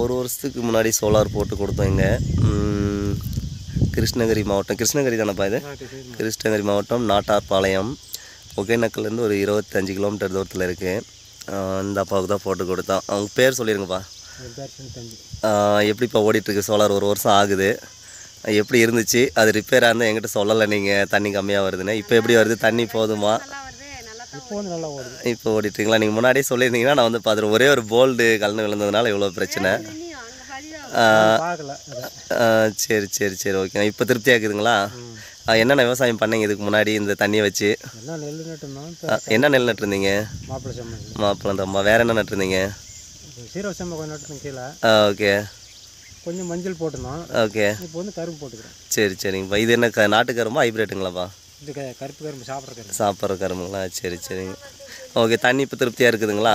ஒரு வருஷத்துக்கு முன்னாடி சோலார் போட்டு கொடுத்தோம் இங்கே கிருஷ்ணகிரி மாவட்டம். கிருஷ்ணகிரி தானேப்பா இது? கிருஷ்ணகிரி மாவட்டம் நாட்டார்பாளையம். ஒகேனக்கல்லேருந்து ஒரு இருபத்தஞ்சி கிலோமீட்டர் தூரத்தில் இருக்குது இந்த அப்பாவுக்கு தான் போட்டு கொடுத்தோம். அவங்க பேர் சொல்லிடுங்கப்பா எப்படிப்பா ஓடிட்டுருக்கு சோலார் ஒரு வருஷம் ஆகுது. எப்படி இருந்துச்சு? அது ரிப்பேராக இருந்தால் என்கிட்ட சொல்லலை நீங்கள் தண்ணி கம்மியாக வருதுன்னு. இப்போ எப்படி வருது? தண்ணி போதுமா? இப்போ வந்து நல்லா ஓடுது. இப்போ ஓடிட்டுருங்களா நீங்கள் முன்னாடியே சொல்லியிருந்தீங்கன்னா நான் வந்து பார்த்துருவேன். ஒரே ஒரு போல்டு கலந்து விழுந்ததுனால இவ்வளோ பிரச்சனை. சரி சரி சரி ஓகே. இப்போ திருப்தியாக இருக்குதுங்களா? என்னென்ன விவசாயம் பண்ணீங்க இதுக்கு முன்னாடி இந்த தண்ணியை வச்சு? என்ன நெல் நட்டுருந்தீங்க? மாப்பிள்ளை தம்மா வேறு என்ன நட்டுருந்தீங்க? சீரக சம்பளம் கொஞ்சம் நட்டுருந்தோம் கீழே. ஓகே. கொஞ்சம் மஞ்சள் போட்டிருந்தோம். ஓகே. இப்போ வந்து கரும்பு போட்டுக்கிறோம். சரி சரிங்கப்பா இது என்ன க நாட்டு கரும்பா ஹைப்ரேட்டுங்களாப்பா இது கருப்பு கரும்பு சாப்பிட்ற கரும்பு. சாப்பிட்ற கரும்புங்களா? சரி சரிங்க. ஓகே தண்ணி இப்போ திருப்தியாக இருக்குதுங்களா.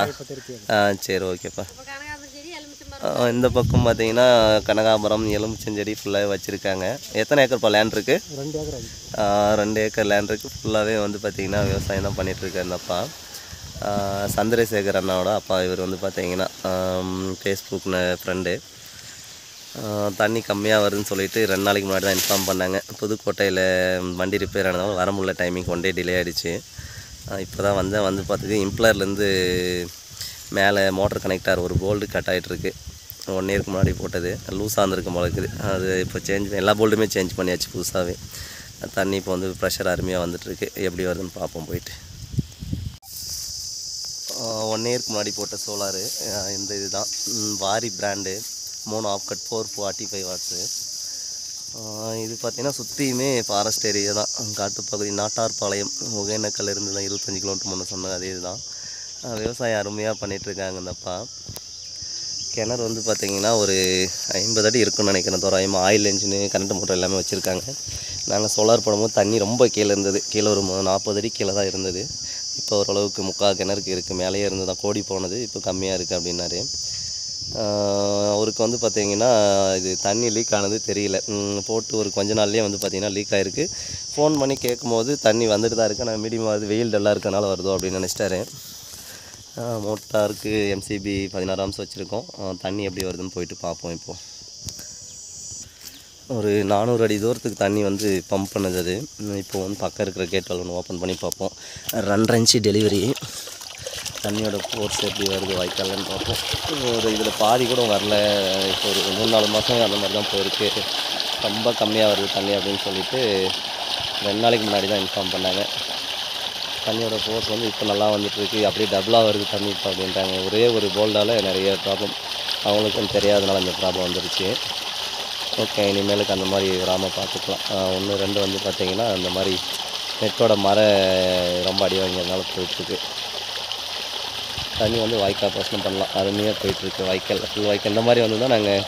ஆ சரி ஓகேப்பா. ஆ, இந்த பக்கம் பார்த்தீங்கன்னா கனகாபுரம் எலுமிச்சஞ்செடி ஃபுல்லாகவே வச்சுருக்காங்க. எத்தனை ஏக்கர்ப்பா லேண்ட் இருக்குது ரெண்டு ஏக்கர் ரெண்டு ஏக்கர் லேண்ட் இருக்குது ஃபுல்லாகவே வந்து பார்த்திங்கன்னா விவசாயம் தான் பண்ணிகிட்ருக்காரு அப்பா. ஆ, சந்திரசேகர் அண்ணாவோட அப்பா இவர் வந்து பார்த்தீங்கன்னா ஃபேஸ்புக் ஃப்ரெண்டு தண்ணி கம்மியாக வருதுன்னு சொல்லிட்டு ரெண்டு நாளைக்கு முன்னாடி தான் இன்ஃபார்ம் பண்ணாங்க. புதுக்கோட்டையில் வண்டி ரிப்பேர் ஆனதால வர முடியல டைமிங் ஒன் டே டிலே ஆகிடுச்சு இப்போ தான் வந்தேன். வந்து பார்த்துக்கு இம்ப்ளர்லேருந்து மேலே மோட்டர் கனெக்டார் ஒரு போல்டு கட் ஆகிட்டுருக்கு ஒன் இயருக்கு முன்னாடி போட்டது. லூஸாக இருந்திருக்கு போல அது இப்போ சேஞ்ச் எல்லா போல்டுமே சேஞ்ச் பண்ணியாச்சு புதுசாகவே தண்ணி இப்போ வந்து ப்ரெஷர் அருமையாக வந்துட்டுருக்கு எப்படி வருதுன்னு பார்ப்போம் போயிட்டு. ஒன் இயருக்கு முன்னாடி போட்ட சோலாரு இந்த இதுதான். வாரி பிராண்டு மூணு off cut four forty five watts. இது பார்த்திங்கன்னா சுற்றியுமே ஃபாரஸ்ட் ஏரியா தான். காட்டுப்பகுதி நாட்டார்பாளையம் ஒகேனக்கல்ல இருந்து தான் இருபத்தஞ்சி கிலோமீட்டர் முன்னே சொன்னது அதே இதுதான் விவசாயம் அருமையாக பண்ணிகிட்ருக்காங்க இந்த அப்பா. கிணறு வந்து பார்த்திங்கன்னா ஒரு ஐம்பது அடி இருக்குன்னு நினைக்கிறேன். தோராயமாக ஆயில் என்ஜினு கரண்ட் மோட்டர் எல்லாமே வச்சுருக்காங்க. நாங்கள் சோலார் போடும்போது தண்ணி ரொம்ப கீழே இருந்தது. கீழே ஒரு நாற்பது அடி கீழே தான் இருந்தது. இப்போ ஓரளவுக்கு முக்கால் கிணறுக்கு இருக்குது மேலேயே இருந்து தான் கோடி போனது. இப்போ கம்மியாக இருக்குது அப்படின்னாரு. அவருக்கு வந்து பார்த்தீங்கன்னா இது தண்ணி லீக் ஆனது தெரியல. போட்டு ஒரு கொஞ்ச நாள்லேயே வந்து பார்த்தீங்கன்னா லீக் ஆகிருக்கு ஃபோன் பண்ணி கேட்கும்போது தண்ணி வந்துட்டு தான் இருக்குது நான் மீடியம் வருது வெயில் டல்லாக இருக்கனால வருதோ அப்படின்னு நினச்சிட்டாரு. மோட்டாருக்கு எம்சிபி பதினாறு ஆம்ஸ் வச்சுருக்கோம். தண்ணி எப்படி வருதுன்னு போயிட்டு பார்ப்போம் இப்போது ஒரு நானூறு அடி தூரத்துக்கு தண்ணி வந்து பம்ப் பண்ணுது அது. இப்போ வந்து பக்கம் இருக்கிற கேட் ஒன்று ஓப்பன் பண்ணி பார்ப்போம். ரெண்டரை இன்ச்சு டெலிவரி தண்ணியோட ஃபோர்ஸ் எப்படி வருது வாய்க்காலன்னு பார்ப்போம். ஒரு இதில் பாதி கூட வரல. இப்போ ஒரு மூணு நாலு மாதம் அந்த மாதிரி தான் போயிருக்கு. ரொம்ப கம்மியாக வருது தண்ணி அப்படின்னு சொல்லிட்டு ரெண்டு நாளைக்கு முன்னாடி தான் இன்ஃபார்ம் பண்ணாங்க. தண்ணியோட ஃபோர்ஸ் வந்து இப்போ நல்லா வந்துட்டுருக்கு. அப்படியே டபுளாக வருது தண்ணி இப்போ அப்படின்ட்டாங்க ஒரே ஒரு போல்டால் நிறைய ப்ராப்ளம் அவங்களுக்கும் தெரியாதனால இந்த ப்ராப்ளம் வந்துருச்சு. ஓகே இனிமேலுக்கு அந்த மாதிரி வராமல் பார்த்துக்கலாம். ஒன்று ரெண்டு வந்து பார்த்திங்கன்னா அந்த மாதிரி நெட்டோட மர ரொம்ப அடி வாங்கிறதுனால போயிட்டுருக்கு. தண்ணி வந்து வாய்க்கால் பிரச்சனை பண்ணலாம். அருமையாக போயிட்டுருக்கு வாய்க்கால். ஃபுல் வாய்க்கால். இந்த மாதிரி வந்து தான் நாங்கள்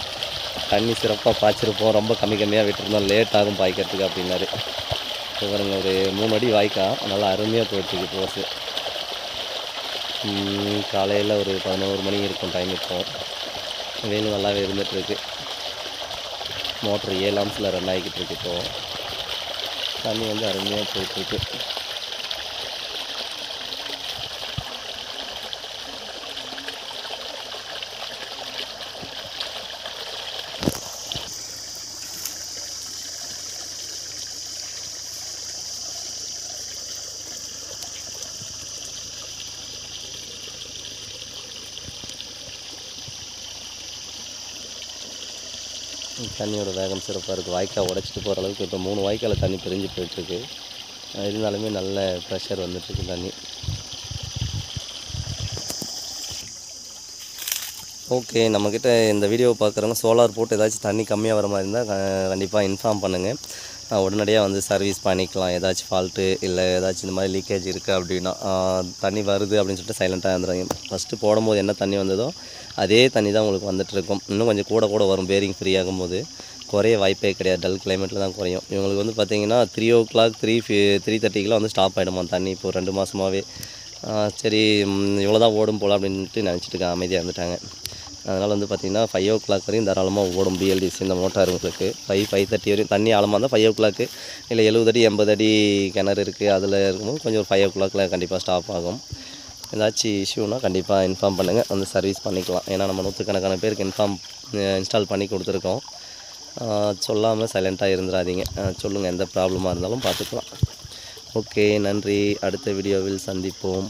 தண்ணி சிறப்பாக பாய்ச்சிருப்போம். ரொம்ப கம்மி கம்மியாக விட்டுருந்தோம் லேட் ஆகும் பாய்க்கிறதுக்கு அப்படின்னாரு. இப்போ ஒரு மூணு அடி வாய்க்கா. நல்லா அருமையாக போயிட்டுருக்கு போஸு காலையில் ஒரு பதினோரு மணி இருக்கும் டைம் இப்போ. வெயில் நல்லாவே இருந்துகிட்ருக்கு மோட்ரு ஏழாம்ஸில் ரன் ஆகிக்கிட்டு இருக்கு இப்போது தண்ணி வந்து அருமையாக போயிட்டுருக்கு. தண்ணியோட வேகம் சிறப்பாக இருக்குது. வாய்க்கால் உடச்சிட்டு போகிற அளவுக்கு இப்போ மூணு வாய்க்கால் தண்ணி பிரிஞ்சு போயிட்டுருக்கு. இருந்தாலுமே நல்ல ப்ரெஷர் வந்துட்டுருக்கு தண்ணி. ஓகே நம்மக்கிட்ட இந்த வீடியோவை பார்க்குறவங்க சோலார் போட்டு ஏதாச்சும் தண்ணி கம்மியாக வர மாதிரி இருந்தால் கண்டிப்பாக இன்ஃபார்ம் பண்ணுங்கள் உடனடியாக வந்து சர்வீஸ் பண்ணிக்கலாம். ஏதாச்சும் ஃபால்ட்டு இல்லை ஏதாச்சும் இந்த மாதிரி லீக்கேஜ் இருக்குது அப்படின்னா தண்ணி வருது அப்படின்னு சொல்லிட்டு சைலண்ட்டாக இருந்துறாங்க. ஃபஸ்ட்டு போடும்போது என்ன தண்ணி வந்ததோ அதே தண்ணி தான் உங்களுக்கு வந்துட்டுருக்கும் இன்னும் கொஞ்சம் கூட கூட வரும் பேரிங் ஃப்ரீ ஆகும்போது. குறைய வாய்ப்பே கிடையாது. டல் கிளைமேட்டில் தான் குறையும். இவங்களுக்கு வந்து பார்த்தீங்கன்னா three o'clock three three தேர்ட்டிக்கெலாம் வந்து ஸ்டாப் ஆகிடுமா தண்ணி. இப்போ ரெண்டு மாதமாகவே சரி இவ்வளோ தான் ஓடும் போகலாம் அப்படின்ட்டு நினச்சிட்டு அமைதியாக இருந்துட்டாங்க. அதனால் வந்து பார்த்திங்கன்னா ஃபைவ் ஓ கிளாக் வரையும் தாராளமாக ஓடும் பிஎல்டிசி இந்த மோட்டார் உங்களுக்கு. ஃபைவ் ஃபைவ் தேர்ட்டி வரையும் தண்ணி ஆழமாக இருந்தால் ஃபைவ் ஓ கிளாக்கு இல்லை எழுபது அடி எண்பது அடி கிணறு இருக்குது அதில் இருக்கும்போது கொஞ்சம் ஒரு ஃபைவ் ஓ கிளாக்கில் கண்டிப்பாக ஸ்டாப் ஆகும். ஏதாச்சும் இஷ்யூனா கண்டிப்பாக இன்ஃபார்ம் பண்ணுங்கள் வந்து சர்வீஸ் பண்ணிக்கலாம். ஏன்னா நம்ம நூற்றுக்கணக்கான பேருக்கு இன்ஃபார்ம் இன்ஸ்டால் பண்ணி கொடுத்துருக்கோம். சொல்லாமல் சைலண்ட்டாக இருந்துடாதீங்க சொல்லுங்கள் எந்த ப்ராப்ளமாக இருந்தாலும் பார்த்துக்கலாம் ஓகே நன்றி. அடுத்த வீடியோவில் சந்திப்போம்.